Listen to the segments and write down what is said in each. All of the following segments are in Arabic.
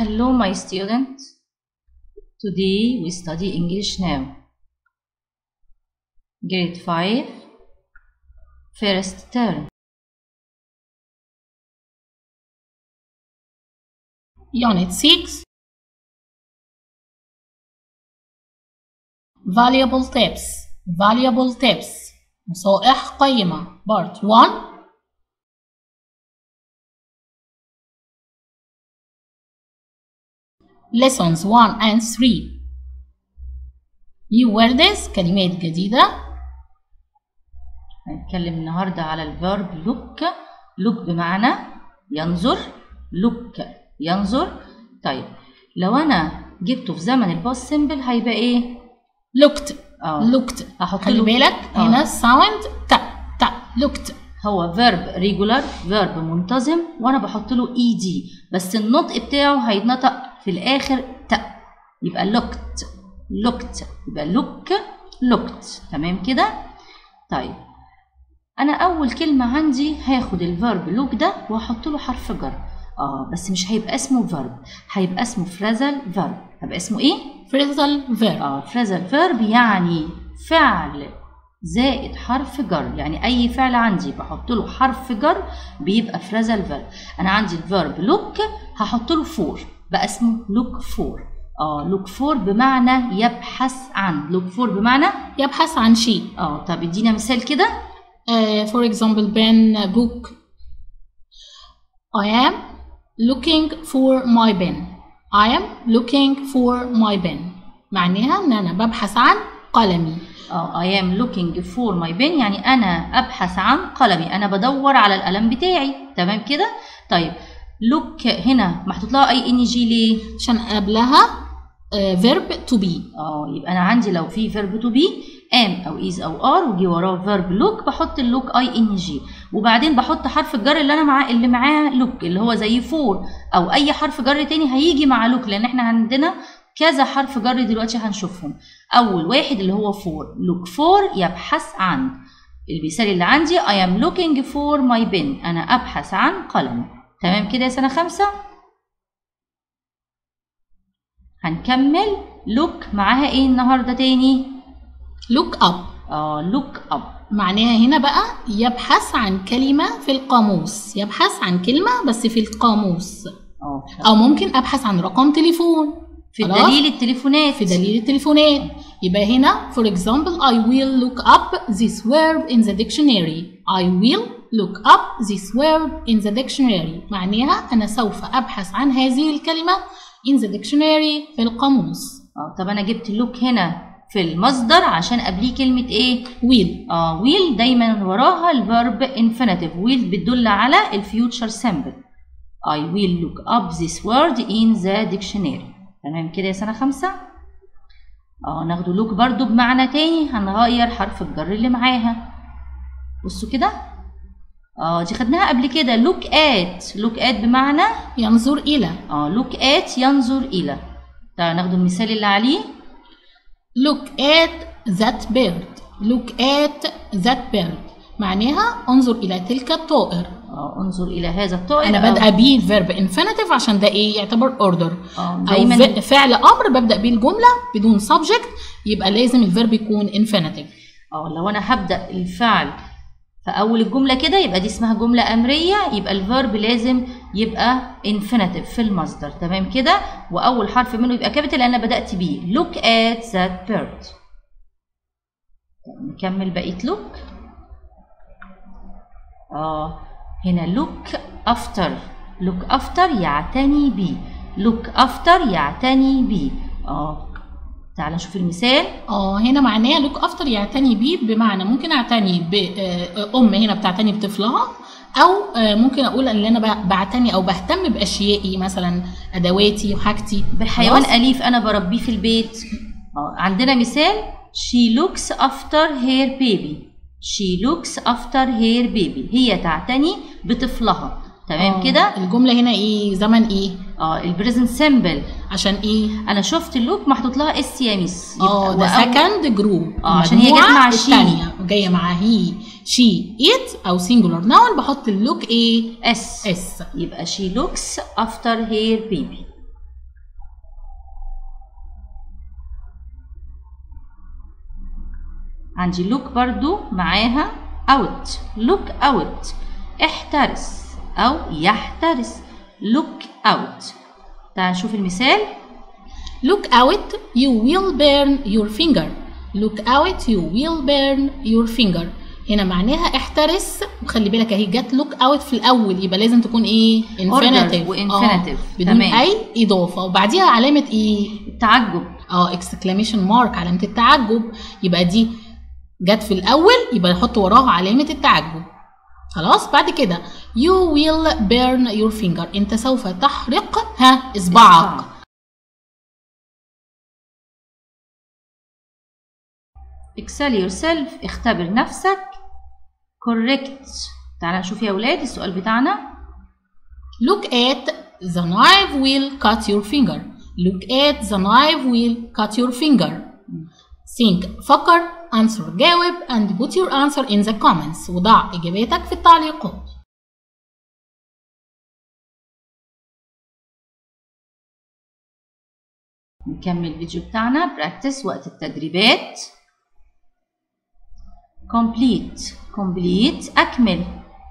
Hello, my students. Today we study English now. Grade 5, first term. Unit 6 Valuable tips Valuable tips نصائح قيمة Part 1 Lessons 1 and 3 New words كلمات جديدة. هنتكلم النهاردة على ال verb look. Look بمعنى ينظر. Look ينظر. طيب لو أنا جبته في زمن ال past simple هيبقى إيه؟ looked. آه. Looked. هحط خلي له- بالك آه. هنا sound تا تا looked. هو verb regular verb منتظم وأنا بحط له ED بس النطق بتاعه هيتنطق في الآخر ت يبقى looked looked يبقى look looked تمام كده؟ طيب. أنا أول كلمة عندي هاخد ال verb look ده وأحط له حرف جر. آه بس مش هيبقى اسمه verb هيبقى اسمه phrasal verb هيبقى اسمه إيه؟ Phrasal verb. آه phrasal verb يعني فعل زائد حرف جر. يعني أي فعل عندي بحط له حرف جر بيبقى phrasal verb أنا عندي ال verb look هحط له for بقى اسمه look for آه look for بمعنى يبحث عن look for بمعنى يبحث عن شيء آه طب ادينا مثال كده for example, pen, book. I am looking for my pen. I am looking for my pen. معناها إن أنا ببحث عن قلمي. آه I am looking for my pen يعني أنا أبحث عن قلمي أنا بدور على القلم بتاعي تمام كده طيب look هنا محطوط لها ing ليه عشان قبلها verb to be. آه يبقى أنا عندي لو في verb to be am أو is أو are وجي وراه verb look بحط ال look ing وبعدين بحط حرف الجر اللي أنا معاه اللي معاه look اللي هو زي for أو أي حرف جر تاني هيجي مع look لأن إحنا عندنا كذا حرف جر دلوقتي هنشوفهم. أول واحد اللي هو for look for يبحث عن. المثال اللي عندي I am looking for my pen. أنا أبحث عن قلم. تمام كده يا سنة خمسة؟ هنكمل. look معاها إيه النهاردة تاني؟ look up. آه look up. معناها هنا بقى يبحث عن كلمة في القاموس. يبحث عن كلمة بس في القاموس. آه أو ممكن أبحث عن رقم تليفون. في؟ دليل التليفونات. في دليل التليفونات. يبقى هنا for example I will look up this word in the dictionary. I will look up this word in the dictionary. معناها أنا سوف أبحث عن هذه الكلمة in the dictionary في القاموس. آه طب أنا جبت look هنا في المصدر عشان قبليه كلمة إيه؟ Will. آه will دايما وراها ال verb infinitive. Will بتدل على ال future simple I will look up this word in the dictionary. تمام كده يا سنة خمسة؟ آه ناخده look برضو بمعنى تاني. هنغير حرف الجر اللي معاها. بصوا كده. آه دي خدناها قبل كده. look at. look at بمعنى ينظر إلى. آه look at ينظر إلى. تعالوا ناخده المثال اللي عليه. look at that bird. look at that bird. معناها انظر إلى تلك الطائر. آه انظر إلى هذا الطائر. أنا أو- بادئة بيه ال verb infinitive عشان ده إيه؟ يعتبر آه أو دايما ف- فعل أمر ببدأ بيه الجملة بدون subject يبقى لازم ال verb يكون infinitive. آه لو أنا هبدأ الفعل في اول الجملة كده يبقى دي اسمها جملة أمرية يبقى الفيرب لازم يبقى infinitive في المصدر تمام كده؟ وأول حرف منه يبقى capital أنا بدأت بيه. Look at that bird. نكمل بقية look. آه هنا look after. Look after يعتني بيه. Look after يعتني بيه. آه. تعال نشوف المثال. آه هنا معناه لوك افتر يعتني بيه بمعنى ممكن أعتني بام هنا بتعتني بطفلها أو آه، ممكن أقول إن أنا بعتني أو بهتم بأشيائي مثلا أدواتي وحاجتي. بحيوان خلاص؟ أليف أنا بربيه في البيت. آه، عندنا مثال she looks after her baby. she looks after her baby. هي تعتني بطفلها. تمام آه. كده؟ الجملة هنا إيه؟ زمن إيه؟ آه ال present simple عشان إيه؟ أنا شفت ال look محطوط لها s s يا ميس آه ده second group آه عشان هي جت مع she جاية مع he she it أو singular noun بحط ال look إيه؟ s s يبقى she looks after her baby عندي look برضو معاها out look out احترس. أو يحترس. Look out. تعال نشوف المثال. Look out, you will burn your finger. Look out, you will burn your finger. هنا معناها احترس. وخلي بالك اهي جت look out في الأول. يبقى لازم تكون إيه؟ Infinitive. و آه،. بدون تمام. أي إضافة. وبعديها علامة إيه؟ التعجب آه exclamation mark. علامة التعجب. يبقى دي جت في الأول. يبقى نحط وراها علامة التعجب. خلاص بعد كده you will burn your finger انت سوف تحرق ها اصبعك excel yourself اختبر نفسك correct تعال نشوف يا ولاد السؤال بتاعنا Look at the knife will cut your finger. Look at the knive will cut your finger. Think فكر answer جاوب and put your answer in the comments وضع إجاباتك في التعليقات. نكمل الفيديو بتاعنا براكتس وقت التدريبات complete complete أكمل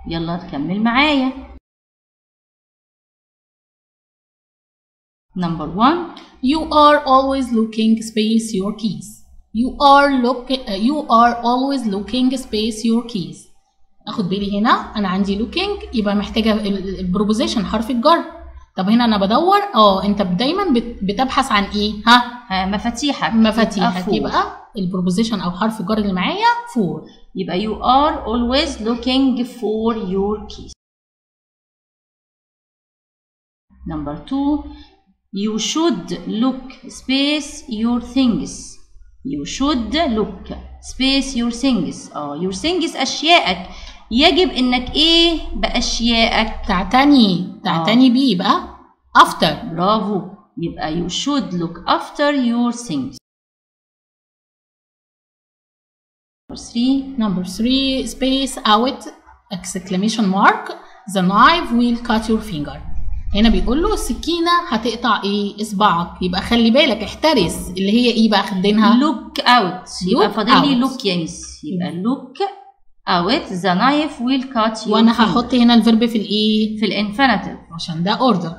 يلا نكمل معايا number one You are always looking space your keys. You are look uh, you are always looking space your keys. اخد بالي هنا أنا عندي looking يبقى محتاجة ال preposition حرف الجر. طب هنا أنا بدور آه أنت دايما بت- بتبحث عن إيه؟ ها؟ ها مفاتيحك مفاتيحك يبقى يبقى ال preposition أو حرف الجر اللي معايا فور. يبقى you are always looking for your keys. Number two, you should look space your things. You should look space your things. آه your things أشيائك. يجب إنك إيه بأشيائك؟ تعتني تعتني بيه يبقى after. برافو. يبقى you should look after your things. Number three, Number three space out exclamation mark the knife will cut your finger. هنا بيقول له السكينة هتقطع إيه؟ إصبعك يبقى خلي بالك احترس اللي هي إيه بقى خدينها؟ look out يبقى فاضل لي look يا ميس يبقى out the knife will cut your وأنا. هحط هنا ال verb في الإيه؟ في ال infinitive عشان ده order.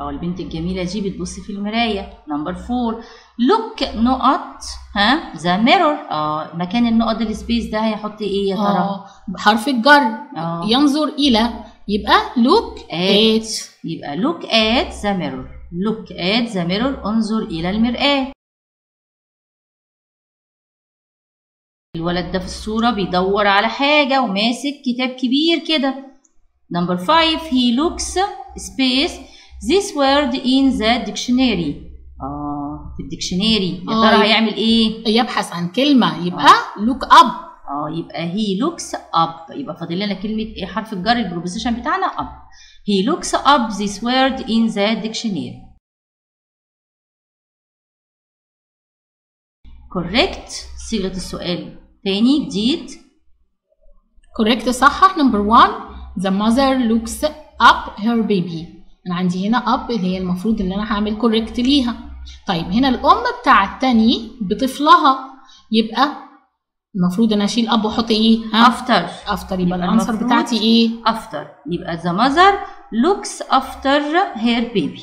آه البنت الجميلة دي بتبص في المراية. number four look نقط ها the mirror آه مكان النقط ال space ده هيحط إيه يا ترى؟ آه حرف الجر آه. ينظر إلى يبقى at. at. يبقى look at the mirror. Look at the mirror انظر إلى المرآة. الولد ده في الصورة بيدور على حاجة وماسك كتاب كبير كده. Number five. He looks space. this word in the dictionary. آه في ال dictionary يا ترى آه، هيعمل إيه؟ يبحث عن كلمة. يبقى آه. look up. آه يبقى he looks up. يبقى فاضل لنا كلمة إيه؟ حرف الجر ال preposition بتاعنا up. He looks up this word in the dictionary. Correct. صيغة السؤال. تاني جديد Correct. صح number 1 the mother looks up her baby. أنا عندي هنا up اللي هي المفروض اللي أنا هعمل correct ليها. طيب هنا الأم بتعتني بطفلها يبقى المفروض أنا أشيل up وأحط إيه؟ ها؟ After. After. يبقى ال answer بتاعتي إيه؟ after. يبقى the mother looks after her baby.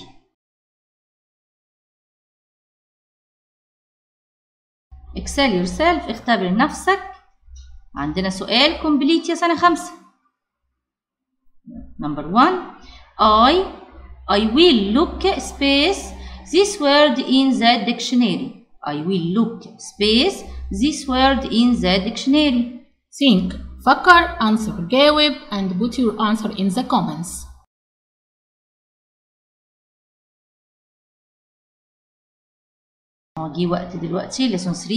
Excel yourself. اختبر نفسك. عندنا سؤال. complete يا سنة خمسة. Number one. I I will look space this word in the dictionary I will look space this word in the dictionary think فكر answer جاوب and put your answer in the comments جه وقت دلوقتي لسون 3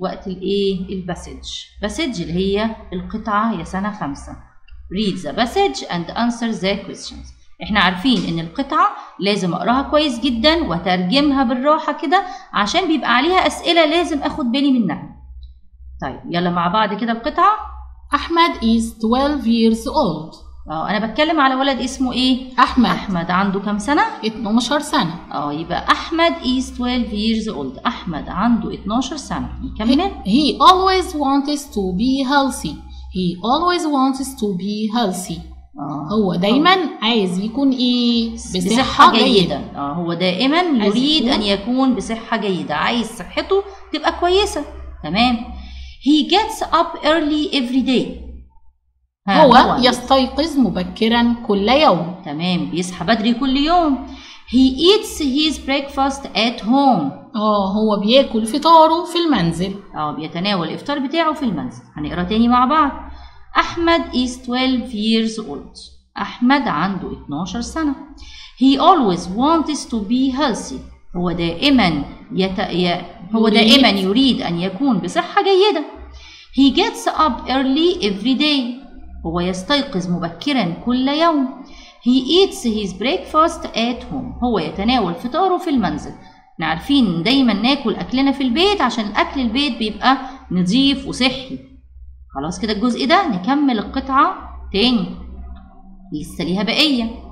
وقت الايه الباسج باسج اللي هي القطعة يا سنة خمسة read the passage and answer the questions إحنا عارفين إن القطعة لازم أقراها كويس جدا وترجمها بالراحة كده عشان بيبقى عليها أسئلة لازم آخد بالي منها. طيب يلا مع بعض كده القطعة. أحمد is 12 years old. أه أنا بتكلم على ولد اسمه إيه؟ أحمد. أحمد. عنده كام سنة؟ 12 سنة. أه يبقى أحمد is 12 years old. أحمد عنده 12 سنة. نكمل؟ He always wants to be healthy. He always wants to be healthy. آه. هو دايما عايز يكون إيه؟ بصحة جيدة. آه هو دائما يريد أن يكون بصحة جيدة. عايز صحته تبقى كويسة. تمام؟ He gets up early every day. ها، هو. يستيقظ مبكرا كل يوم. تمام بيصحى بدري كل يوم. He eats his breakfast at home. آه هو بيأكل فطاره في المنزل. آه بيتناول الإفطار بتاعه في المنزل. هنقرأ تاني مع بعض. أحمد is 12 years old. أحمد عنده 12 سنة. He always wants to be healthy. هو دائما يت... ي... هو. دائما يريد أن يكون بصحة جيدة. He gets up early every day. هو يستيقظ مبكرا كل يوم. He eats his breakfast at home. هو يتناول فطاره في المنزل. إحنا عارفين دايما ناكل أكلنا في البيت عشان أكل البيت بيبقى نظيف وصحي. خلاص كده الجزء ده نكمل القطعة تاني. لسه ليها بقية.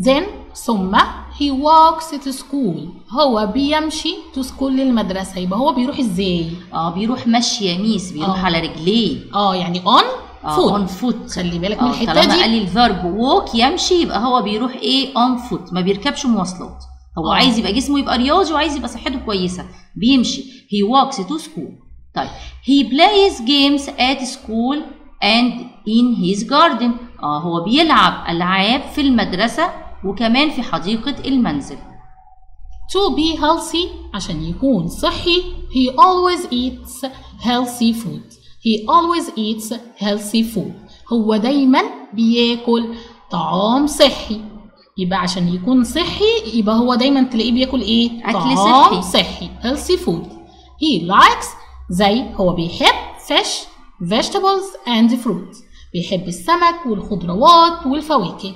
Then ثم he walks to school. هو بيمشي to school للمدرسة. يبقى هو بيروح إزاي؟ آه بيروح مشي يا ميس. بيروح آه. على رجليه. آه يعني on foot. on foot خلي بالك من آه الحتة طالما قال دي لي ال verb walk يمشي يبقى هو بيروح إيه؟ on foot ما بيركبش مواصلات. هو آه. عايز يبقى جسمه يبقى رياضي وعايز يبقى صحته كويسة. بيمشي. He walks to school. طيب. He plays games at school and in his garden. آه هو بيلعب ألعاب في المدرسة وكمان في حديقة المنزل. To be healthy عشان يكون صحي he always eats healthy food. He always eats healthy food. هو دايما بياكل طعام صحي. يبقى عشان يكون صحي يبقى هو دايما تلاقيه بياكل إيه؟ أكل طعام صحي. صحي healthy food. He likes زي هو بيحب fish vegetables and fruit. بيحب السمك والخضروات والفواكه.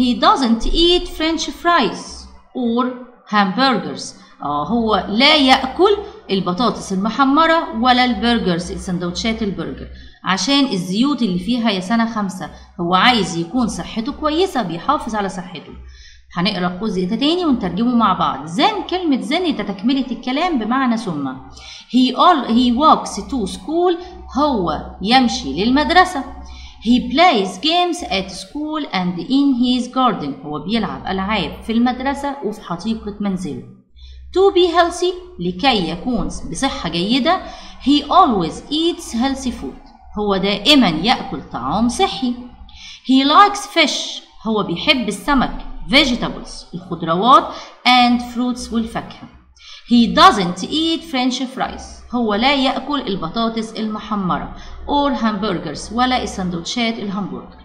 He doesn't eat French fries or hamburgers. آه هو لا يأكل البطاطس المحمرة ولا ال burgers السندوتشات البرجر. عشان الزيوت اللي فيها يا سنة خمسة هو عايز يكون صحته كويسة بيحافظ على صحته. هنقرأ الجزء ده تاني ونترجمه مع بعض. then كلمة then ده تكملة الكلام بمعنى ثم. He all he walks to school هو يمشي للمدرسة He plays games at school and in his garden. هو بيلعب ألعاب في المدرسة وفي حديقة منزله. To be healthy لكي يكون بصحة جيدة he always eats healthy food. هو دائما يأكل طعام صحي. He likes fish. هو بيحب السمك vegetables الخضروات and fruits والفاكهة. He doesn't eat French fries. هو لا يأكل البطاطس المحمرة or hamburgers ولا السندوتشات الهمبرجر.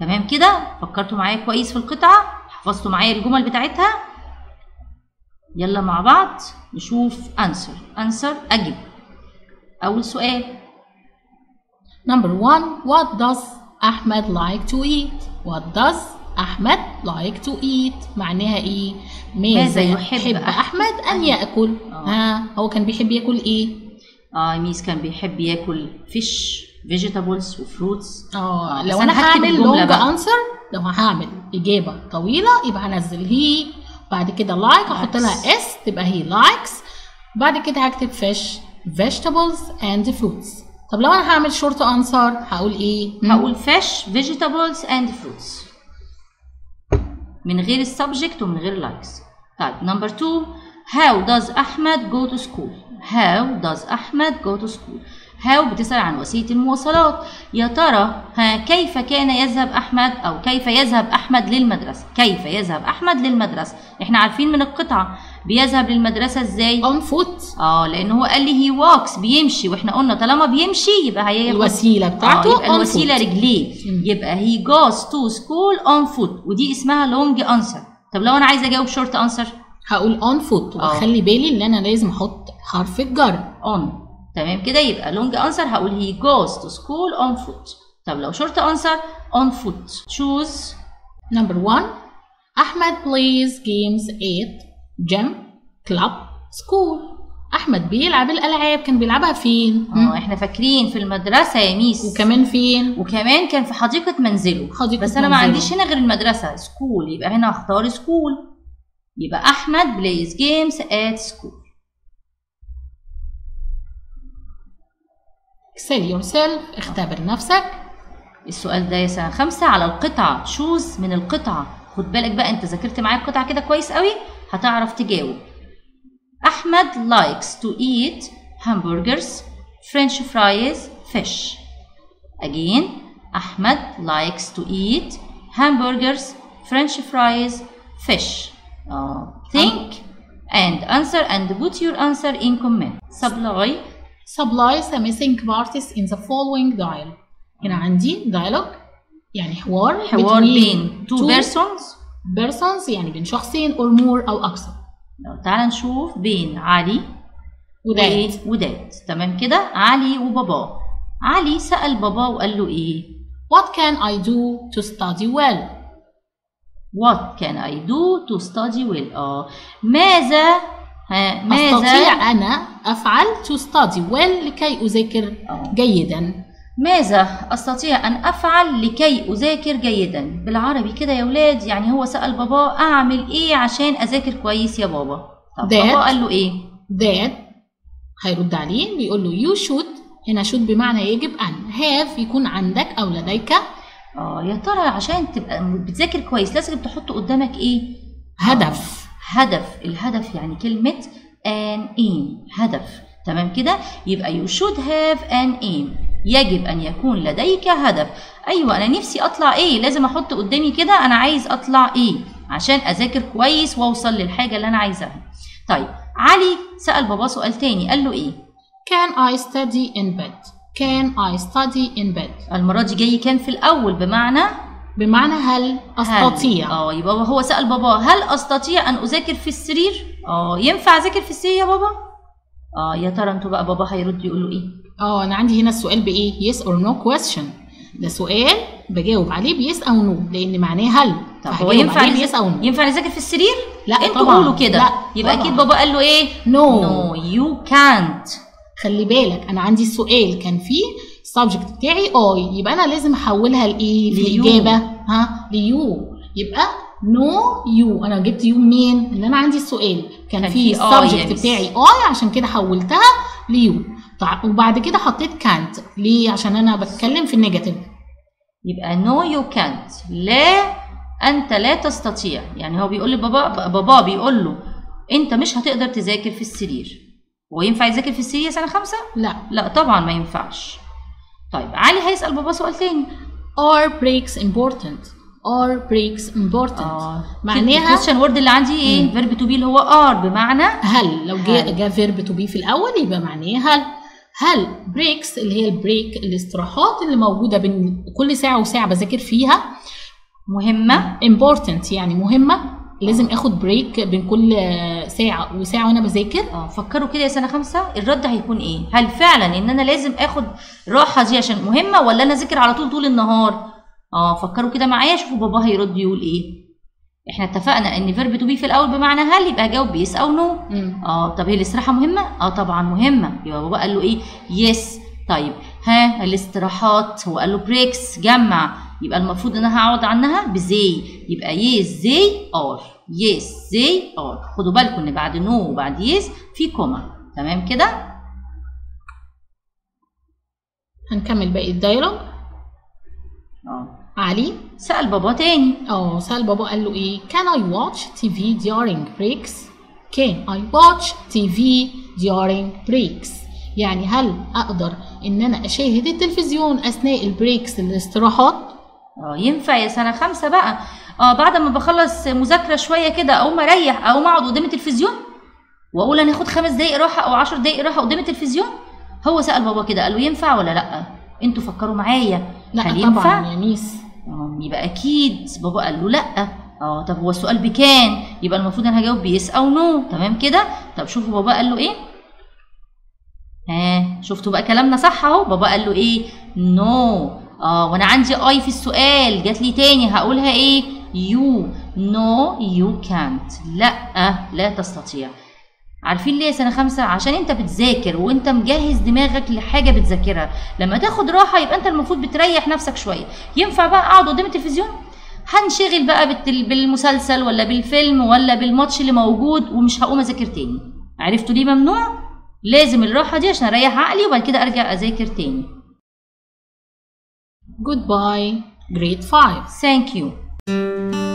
تمام كده؟ فكرتوا معايا كويس في القطعة؟ حفظتوا معايا الجمل بتاعتها؟ يلا مع بعض نشوف answer. answer أجب. أول سؤال Number one, what does Ahmed like to eat? What does Ahmed like to eat? معناها إيه؟ ماذا يحب أحمد أن يأكل؟ آه. ها هو كان بيحب يأكل إيه؟ آه miss كان بيحب يأكل fish vegetables و fruits آه آه، لو أنا هعمل long. answer لو هعمل إجابة طويلة يبقى هنزل he بعد كده like أحط لها. s تبقى he likes بعد كده هكتب fish vegetables and fruits طب لو أنا هعمل short answer هقول إيه؟ هقول fish vegetables and fruits من غير ال subject ومن غير likes. طيب number two how does أحمد go to school how does أحمد go to school how بتسأل عن وسيلة المواصلات. يا ترى ها كيف كان يذهب أحمد؟ أو كيف يذهب أحمد للمدرسة؟ كيف يذهب أحمد للمدرسة؟ إحنا عارفين من القطعة. بيذهب للمدرسة إزاي؟ On foot. آه لأن هو قال لي هي walks بيمشي. وإحنا قلنا طالما بيمشي يبقى هياخد الوسيلة آه بتاعته يبقى on الوسيلة foot. رجليه. يبقى he goes to school on foot. ودي اسمها long answer. طب لو أنا عايزة أجاوب short answer هقول foot. آه. وخلي بالي إن أنا لازم أحط حرف الجر. On. تمام كده يبقى long answer. هقول he goes to school on foot. طب لو short answer on foot. Choose Number one, Ahmed plays games at gym, club, school. أحمد بيلعب الألعاب كان بيلعبها فين؟ آه إحنا فاكرين في المدرسة يا miss. وكمان فين؟ وكمان كان في حديقة منزله. حديقة بس أنا ما منزله. عنديش هنا غير المدرسة school. يبقى هنا هختار school. يبقى أحمد plays games at school. Sell yourself اختبر نفسك. السؤال ده يا سنة خمسة على القطعة. شوز من القطعة. خد بالك بقى أنت ذاكرت معايا القطعة كده كويس قوي؟ هتعرف تجاوب احمد likes to eat hamburgers french fries fish again احمد likes to eat hamburgers french fries fish uh, think and answer and put your answer in comment supply supply the missing parties in the following dialogue هنا عندي dialogue يعني حوار حوار between بين two two persons Persons يعني بين شخصين or more أو أكثر. تعال نشوف بين علي وإيه؟ وداد. تمام كده؟ علي وباباه علي سأل باباه وقال له إيه؟ What can I do to study well? What can I do to study well? آه. ماذا؟ ها ماذا؟ أستطيع أنا أفعل to study well لكي أذاكر آه. جيدا. ماذا أستطيع أن أفعل لكي أذاكر جيدا؟ بالعربي كده يا ولاد يعني هو سأل باباه أعمل إيه عشان أذاكر كويس يا بابا؟ طب That- بابا قال له إيه؟ Dad هيرد عليه بيقول له you should. هنا should بمعنى يجب أن have يكون عندك أو لديك. آه يا ترى عشان تبقى بتذاكر كويس لازم تحط قدامك إيه؟ هدف. هدف. الهدف يعني كلمة an aim. هدف. تمام كده؟ يبقى you should have an aim. يجب أن يكون لديك هدف أيوة أنا نفسي أطلع إيه لازم أحط قدامي كده أنا عايز أطلع إيه عشان أذاكر كويس وأوصل للحاجة اللي أنا عايزاها طيب علي سأل بابا سؤال تاني قال له إيه Can I study in bed? Can I study in bed? المرة دي جاي كان في الأول بمعنى بمعنى هل هل. أستطيع آه يبقى هو سأل بابا هل أستطيع أن أذاكر في السرير؟ آه ينفع أذاكر في السرير يا بابا؟ آه يا ترى أنتوا بقى بابا هيرد يقول له إيه؟ آه أنا عندي هنا السؤال بإيه؟ yes or no question ده سؤال بجاوب عليه ب yes أو no لأن معناه هل طب هو ينفع ب yes أو no ينفع نذاكر في السرير؟ لا أنتوا. قولوا كده لا يبقى طبعاً. أكيد بابا قال له إيه؟ No. no you can't خلي بالك أنا عندي السؤال كان فيه subject بتاعي I يبقى أنا لازم في ل you. الإجابة ها ل you يبقى no you أنا جبت you منين؟ إن أنا عندي السؤال كان كان subject يا بتاعي I عشان كده حولتها ل you طيب وبعد كده حطيت كانت ليه؟ عشان أنا بتكلم في ال negative. يبقى no you can't. لا أنت لا تستطيع. يعني هو بيقول لبابا بابا بيقول له أنت مش هتقدر تذاكر في السرير. هو ينفع يذاكر في السرير سنة خمسة؟ لا. لا طبعا ما ينفعش. طيب علي هيسأل بابا سؤال تاني. Are breaks important? Breaks important. آه. معناها ال question word اللي عندي إيه؟ verb to be اللي هو are بمعنى هل. لو جه. جه verb to be في الأول يبقى معناه هل. هل breaks اللي هي ال break الاستراحات اللي موجودة بين كل ساعة وساعة بذاكر فيها مهمة important يعني مهمة. لازم آخد break بين كل ساعة وساعة وأنا بذاكر. آه. فكروا كده يا سنة خمسة الرد هيكون إيه؟ هل فعلا إن أنا لازم آخد راحة دي عشان مهمة ولا أنا أذاكر على طول طول النهار؟ آه فكروا كده معايا شوفوا بابا هيرد يقول إيه. إحنا اتفقنا إن verb to be في الأول بمعنى هل يبقى هجاوب ب yes أو no. آه طب هي الاستراحة مهمة؟ آه طبعا مهمة. يبقى بابا قال له إيه؟ yes طيب ها الاستراحات. هو قال له breaks جمع. يبقى المفروض إن أنا هقعد عنها بزي. يبقى yes they are yes they are خدوا بالكم إن بعد no وبعد yes في comma تمام كده؟ هنكمل باقي ال dialogue علي سأل بابا تاني. آه سأل بابا قال له إيه؟ Can I watch TV during breaks? Can I watch TV during breaks? يعني هل أقدر إن أنا أشاهد التلفزيون أثناء البريكس الاستراحات؟ آه ينفع يا سنة خمسة بقى. آه بعد ما بخلص مذاكرة شوية كده أقوم أريح أقوم أقعد قدام التلفزيون وأقول أنا هاخد خمس دقايق راحة أو عشر دقايق راحة قدام التلفزيون؟ هو سأل بابا كده قال له ينفع ولا لأ؟ أنتوا فكروا معايا. لا هل طبعا ينفع يا ميس. يبقى أكيد بابا قال له لأ. آه طب هو السؤال ب can يبقى المفروض أنا هجاوب ب yes أو no. تمام كده؟ طب شوفوا بابا قال له إيه؟ ها شفتوا بقى كلامنا صح أهو؟ بابا قال له إيه؟ no. آه وأنا عندي I في السؤال. جات لي تاني. هقولها إيه؟ you. نو يو كانت لأ لا تستطيع. عارفين ليه سنة خمسة؟ عشان انت بتذاكر وانت مجهز دماغك لحاجة بتذاكرها لما تاخد راحة يبقى انت المفروض بتريح نفسك شوية ينفع بقى اقعد قدام التلفزيون؟ هنشغل بقى بالمسلسل ولا بالفيلم ولا بالماتش اللي موجود ومش هقوم أذاكر تاني عرفتوا ليه ممنوع؟ لازم الراحة دي عشان أريح عقلي وبعد كده أرجع أذاكر تاني Goodbye. Grade 5. Thank you